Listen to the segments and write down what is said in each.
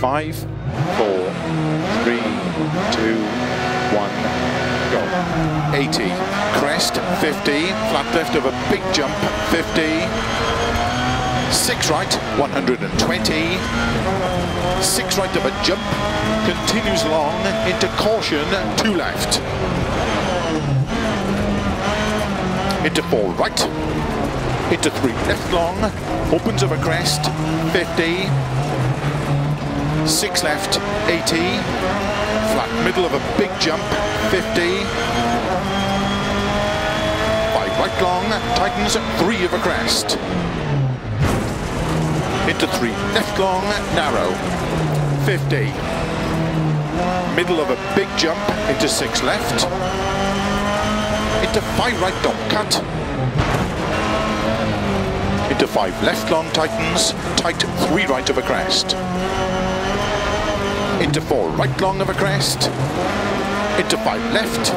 Five, four, three, two, one, go. 80, crest, 50, flat left of a big jump, 50, six right, 120, six right of a jump, continues long into caution, two left, into four right, into three left long, opens of a crest, 50, six left, 80, flat middle of a big jump, 50, five right long, tightens three of a crest, into three left long, narrow, 50, middle of a big jump, into six left, into five right don't cut, into five left long tightens, tight three right of a crest, into four right long of a crest, into five left,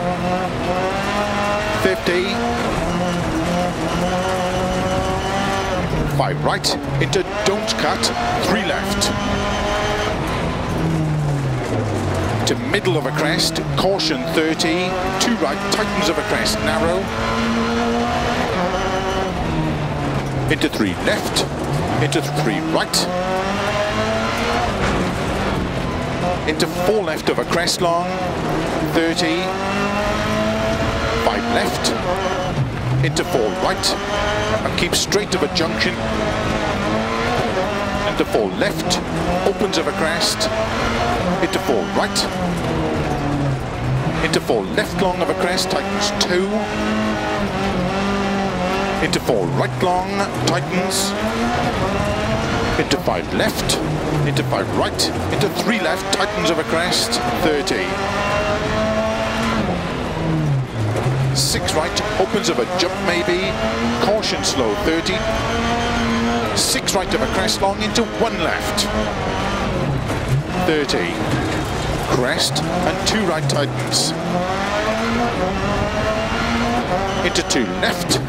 50, five right, into don't cut, three left, to middle of a crest, caution 30, two right, tightens of a crest, narrow, into three left, into three right, into four left of a crest long, 30, five left, into four right, and keep straight of a junction, into four left, opens of a crest, into four right, into four left long of a crest, tightens two, into four right long, tightens, into five left, into five right, into three left, tightens of a crest, 30. Six right, opens of a jump maybe, caution slow, 30. Six right of a crest long, into one left, 30. Crest and two right tightens. Into two left,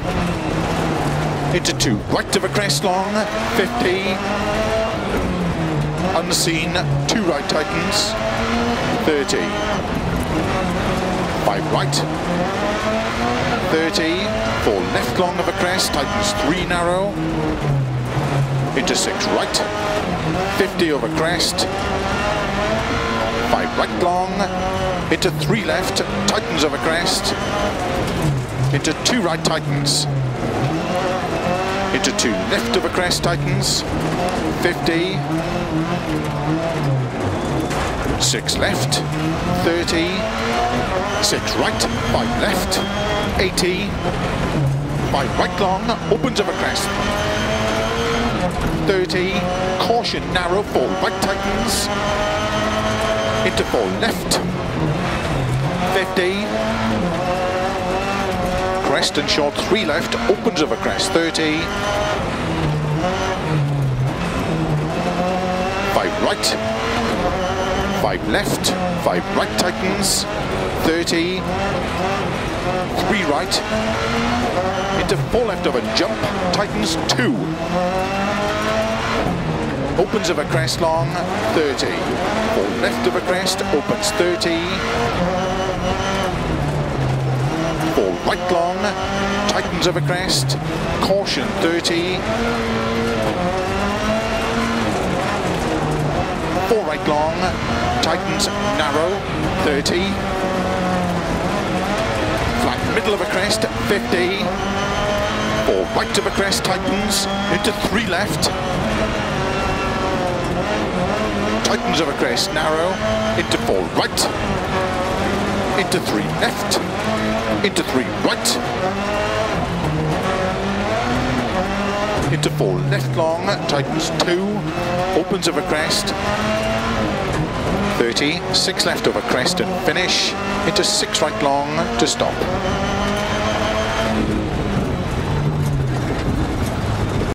into two. Right of a crest long, 50, unseen, two right tightens, 30, five right, 30, four left long of a crest, tightens three narrow, into six right, 50 over crest, five right long, into three left, tightens over crest, into two right tightens, into two. Left of a crest tightens. 50, six left, 30, six right, five left, 80, five right long, opens of a crest, 30, caution narrow, four right tightens. into four left, 50, crest and short, three left, opens of a crest, 30, five right, five left, five right tightens, 30, three right, into four left of a jump, tightens two, opens of a crest long, 30, four left of a crest, opens 30, four right long, tightens of a crest, caution 30, four right long, tightens narrow, 30, flat middle of a crest, 50, four right of a crest, tightens, into three left, tightens of a crest, narrow, into four right, into three left, into three right, into four left long, tightens two, opens a crest, 30, six left a crest and finish, into six right long to stop.